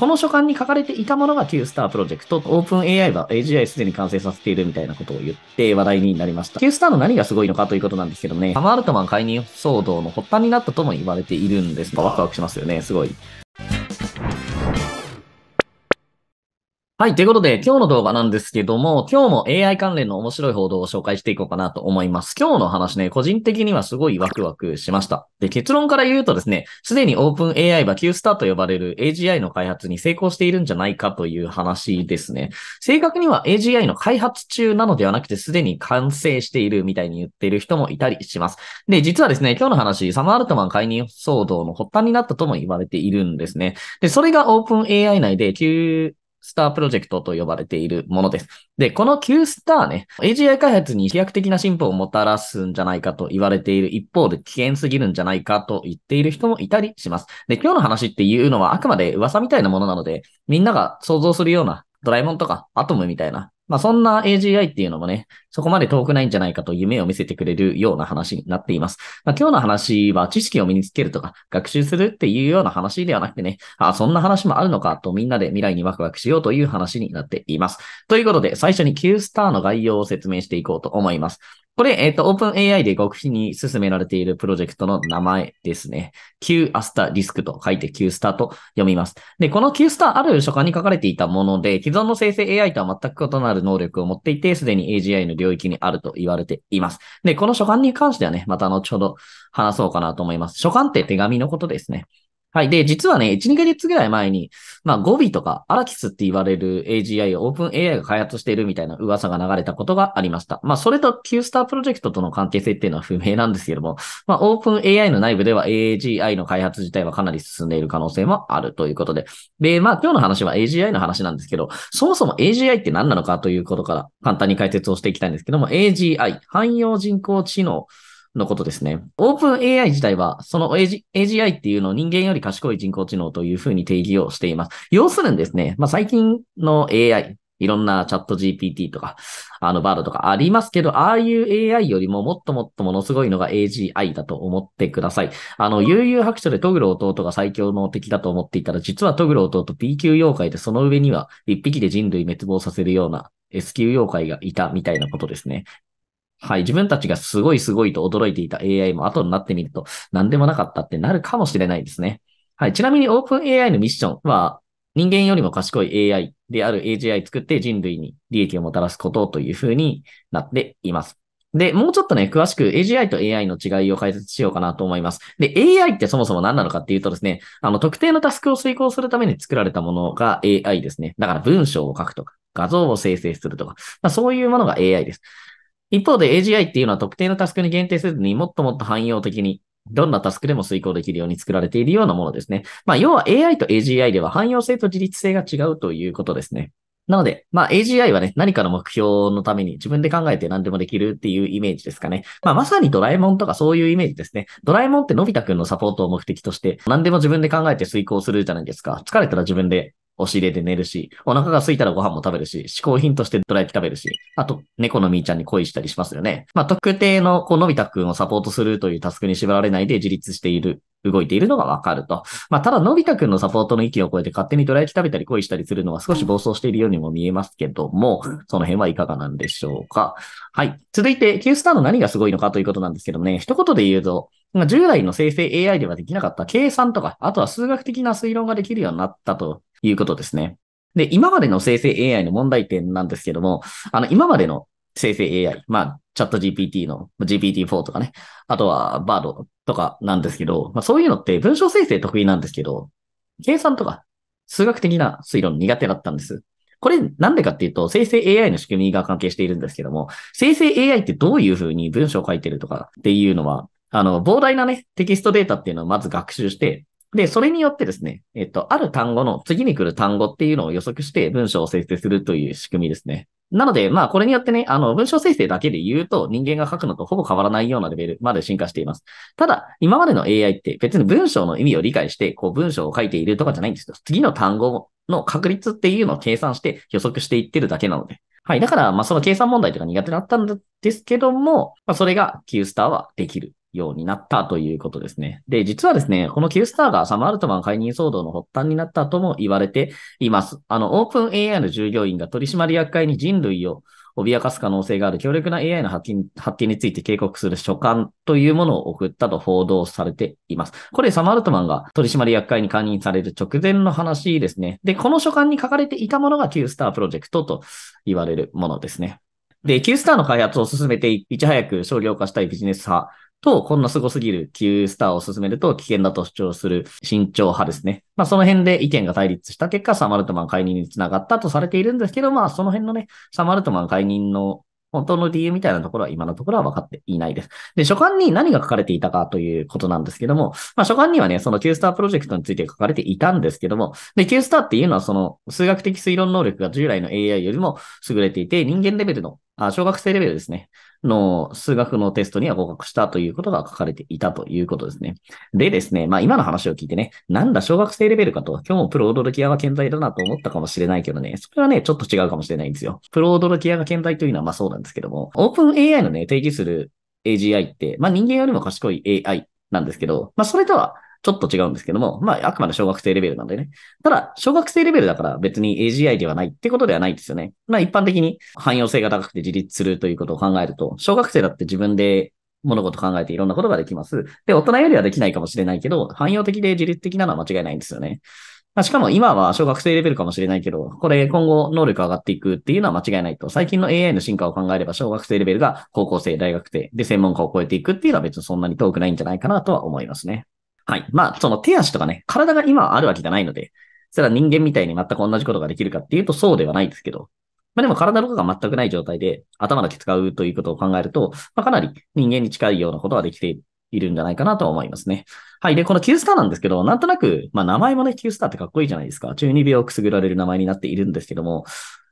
この書簡に書かれていたものが Q スタープロジェクト、オープン AI は AGI すでに完成させているみたいなことを言って話題になりました。Q スターの何がすごいのかということなんですけどね、ハマールトマン解任騒動の発端になったとも言われているんですが、ワクワクしますよね、すごい。はい。ということで、今日の動画なんですけども、今日も AI 関連の面白い報道を紹介していこうかなと思います。今日の話ね、個人的にはすごいワクワクしました。で、結論から言うとですね、すでに OpenAI は Q スターと呼ばれる AGI の開発に成功しているんじゃないかという話ですね。正確には AGI の開発中なのではなくて、すでに完成しているみたいに言っている人もいたりします。で、実はですね、今日の話、サム・アルトマン解任騒動の発端になったとも言われているんですね。で、それが OpenAI 内で Q スタープロジェクトと呼ばれているものです。で、この Q スターね、AGI 開発に飛躍的な進歩をもたらすんじゃないかと言われている一方で危険すぎるんじゃないかと言っている人もいたりします。で、今日の話っていうのはあくまで噂みたいなものなので、みんなが想像するようなドラえもんとかアトムみたいなまあそんな AGI っていうのもね、そこまで遠くないんじゃないかと夢を見せてくれるような話になっています。まあ、今日の話は知識を身につけるとか学習するっていうような話ではなくてね、あそんな話もあるのかとみんなで未来にワクワクしようという話になっています。ということで最初に Q スターの概要を説明していこうと思います。これ、えっ、ー、と、オープン AI で極秘に進められているプロジェクトの名前ですね。Q アスタリスクと書いて Q スタと読みます。で、この Q スタある書簡に書かれていたもので、既存の生成 AI とは全く異なる能力を持っていて、すでに AGI の領域にあると言われています。で、この書簡に関してはね、また後ほど話そうかなと思います。書簡って手紙のことですね。はい。で、実はね、1、2ヶ月ぐらい前に、まあ、語尾とか、アラキスって言われる AGI をオープン AI が開発しているみたいな噂が流れたことがありました。まあ、それと Q スタープロジェクトとの関係性っていうのは不明なんですけども、まあ、オープン AI の内部では AGI の開発自体はかなり進んでいる可能性もあるということで。で、まあ、今日の話は AGI の話なんですけど、そもそも AGI って何なのかということから簡単に解説をしていきたいんですけども、AGI、汎用人工知能、のことですね。オープン AI 自体は、その AGI っていうのを人間より賢い人工知能というふうに定義をしています。要するにですね、まあ、最近の AI、いろんなチャット GPT とか、あのバードとかありますけど、ああいう AI よりももっともっとものすごいのが AGI だと思ってください。あの、悠々白書でトグロ弟が最強の敵だと思っていたら、実はトグロ弟 B 級妖怪でその上には一匹で人類滅亡させるような S 級妖怪がいたみたいなことですね。はい。自分たちがすごいすごいと驚いていた AI も後になってみると何でもなかったってなるかもしれないですね。はい。ちなみに OpenAI のミッションは人間よりも賢い AI である AGI 作って人類に利益をもたらすことというふうになっています。で、もうちょっとね、詳しく AGI と AI の違いを解説しようかなと思います。で、AI ってそもそも何なのかっていうとですね、あの、特定のタスクを遂行するために作られたものが AI ですね。だから文章を書くとか、画像を生成するとか、まあ、そういうものが AI です。一方で AGI っていうのは特定のタスクに限定せずにもっともっと汎用的にどんなタスクでも遂行できるように作られているようなものですね。まあ、要は AI と AGI では汎用性と自立性が違うということですね。なので、まあ AGI はね、何かの目標のために自分で考えて何でもできるっていうイメージですかね。まあまさにドラえもんとかそういうイメージですね。ドラえもんってのび太くんのサポートを目的として何でも自分で考えて遂行するじゃないですか。疲れたら自分で押し入れで寝るし、お腹が空いたらご飯も食べるし、嗜好品としてドラ焼き食べるし、あと、猫のみーちゃんに恋したりしますよね。まあ、特定の、こう、のび太くんをサポートするというタスクに縛られないで自立している動いているのがわかると。まあ、ただ、のび太くんのサポートの域を超えて勝手にドラ焼き食べたり恋したりするのは少し暴走しているようにも見えますけども、その辺はいかがなんでしょうか。はい。続いて、Q スターの何がすごいのかということなんですけどもね、一言で言うと、従来の生成 AI ではできなかった計算とか、あとは数学的な推論ができるようになったということですね。で、今までの生成 AI の問題点なんですけども、あの、今までの生成 AI、まあ、チャット GPT の GPT-4 とかね、あとは Bard とかなんですけど、まあ、そういうのって文章生成得意なんですけど、計算とか数学的な推論苦手だったんです。これなんでかっていうと、生成 AI の仕組みが関係しているんですけども、生成 AI ってどういうふうに文章を書いてるとかっていうのは、あの、膨大なね、テキストデータっていうのをまず学習して、で、それによってですね、えっと、ある単語の次に来る単語っていうのを予測して文章を生成するという仕組みですね。なので、まあ、これによってね、あの、文章生成だけで言うと人間が書くのとほぼ変わらないようなレベルまで進化しています。ただ、今までの AI って別に文章の意味を理解して、こう文章を書いているとかじゃないんですよ。次の単語の確率っていうのを計算して予測していってるだけなので。はい。だから、まあ、その計算問題とか苦手だったんですけども、まあ、それが Q スターはできるようになったということですね。で、実はですね、この Q スターがサム・アルトマン解任騒動の発端になったとも言われています。あの、オープン AI の従業員が取締役会に人類を脅かす可能性がある強力な AI の発展発展について警告する書簡というものを送ったと報道されています。これ、サム・アルトマンが取締役会に解任される直前の話ですね。で、この書簡に書かれていたものが Q スタープロジェクトと言われるものですね。で、Q スターの開発を進めていち早く商業化したいビジネス派と、こんな凄すぎる Q スターを進めると危険だと主張する慎重派ですね。まあその辺で意見が対立した結果、サマルトマン解任につながったとされているんですけど、まあその辺のね、サマルトマン解任の本当の理由みたいなところは今のところは分かっていないです。で、書簡に何が書かれていたかということなんですけども、まあ書簡にはね、その Q スタープロジェクトについて書かれていたんですけども、で、Q スターっていうのはその数学的推論能力が従来の AI よりも優れていて、人間レベルのあ小学生レベルですね。の数学のテストには合格したということが書かれていたということですね。でですね、まあ今の話を聞いてね、なんだ小学生レベルかと、今日もプロ驚き屋が健在だなと思ったかもしれないけどね、それはね、ちょっと違うかもしれないんですよ。プロ驚き屋が健在というのはまあそうなんですけども、オープン AI のね、定義する AGI って、まあ人間よりも賢い AI なんですけど、まあそれとはちょっと違うんですけども、まあ、あくまで小学生レベルなんでね。ただ、小学生レベルだから別に AGI ではないってことではないですよね。まあ、一般的に汎用性が高くて自立するということを考えると、小学生だって自分で物事考えていろんなことができます。で、大人よりはできないかもしれないけど、汎用的で自律的なのは間違いないんですよね。まあ、しかも今は小学生レベルかもしれないけど、これ今後能力上がっていくっていうのは間違いないと。最近の AI の進化を考えれば小学生レベルが高校生、大学生で専門家を超えていくっていうのは別にそんなに遠くないんじゃないかなとは思いますね。はい。まあ、その手足とかね、体が今あるわけじゃないので、それは人間みたいに全く同じことができるかっていうとそうではないですけど、まあでも体とかが全くない状態で頭だけ使うということを考えると、まあ、かなり人間に近いようなことができているんじゃないかなと思いますね。はい。で、この Q スターなんですけど、なんとなく、まあ名前もね、Q スターってかっこいいじゃないですか。中二病をくすぐられる名前になっているんですけども、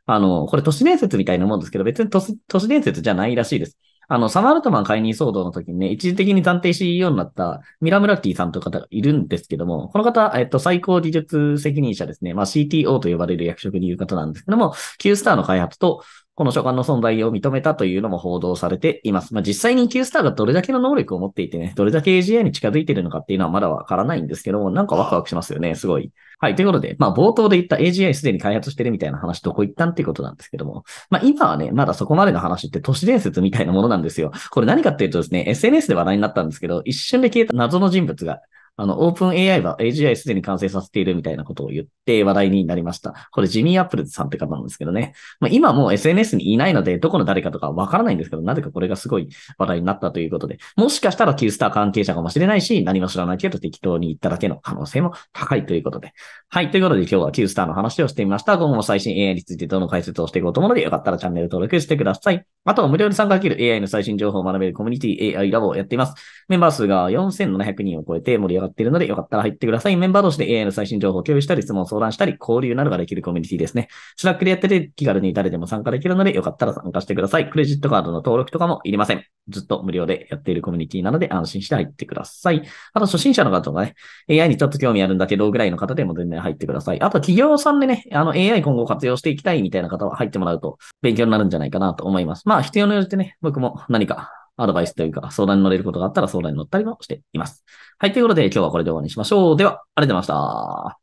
あの、これ都市伝説みたいなもんですけど、別に都市伝説じゃないらしいです。あの、サマールトマン解任騒動の時にね、一時的に暫定 CEO になったミラムラティさんという方がいるんですけども、この方、えっと、最高技術責任者ですね。まあ、CTO と呼ばれる役職にいる方なんですけども、Q スターの開発と、この書簡の存在を認めたというのも報道されています。まあ、実際に Q スターがどれだけの能力を持っていてね、どれだけ AGI に近づいているのかっていうのはまだわからないんですけども、なんかワクワクしますよね、すごい。はい。ということで、まあ、冒頭で言った AGI すでに開発してるみたいな話どこ行ったんっていうことなんですけども、まあ、今はね、まだそこまでの話って都市伝説みたいなものなんですよ。これ何かっていうとですね、SNS で話題になったんですけど、一瞬で消えた謎の人物があの、オープン AI は AGI すでに完成させているみたいなことを言って話題になりました。これジミー・アップルさんって方なんですけどね。まあ、今もう SNS にいないので、どこの誰かとかわからないんですけど、なぜかこれがすごい話題になったということで、もしかしたら Q スター関係者かもしれないし、何も知らないけど適当に言っただけの可能性も高いということで。はい。ということで今日は Q スターの話をしてみました。今後も最新 AI についてどの解説をしていこうと思うので、よかったらチャンネル登録してください。あとは無料で参加できる AI の最新情報を学べるコミュニティ AI ラボをやっています。メンバー数が4700人を超えて盛り上がっているので、よかったら入ってください。メンバー同士で AI の最新情報を共有したり、質問を相談したり、交流などができるコミュニティですね。 Slackでやってて気軽に誰でも参加できるので、よかったら参加してください。クレジットカードの登録とかもいりません。ずっと無料でやっているコミュニティなので安心して入ってください。あと初心者の方とかね、AI にちょっと興味あるんだけどぐらいの方でも全然入ってください。あと企業さんでね、あの AI 今後活用していきたいみたいな方は入ってもらうと勉強になるんじゃないかなと思います。まあ必要によってね、僕も何かアドバイスというか、相談に乗れることがあったら相談に乗ったりもしています。はい、ということで今日はこれで終わりにしましょう。では、ありがとうございまし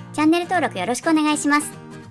た。チャンネル登録よろしくお願いします。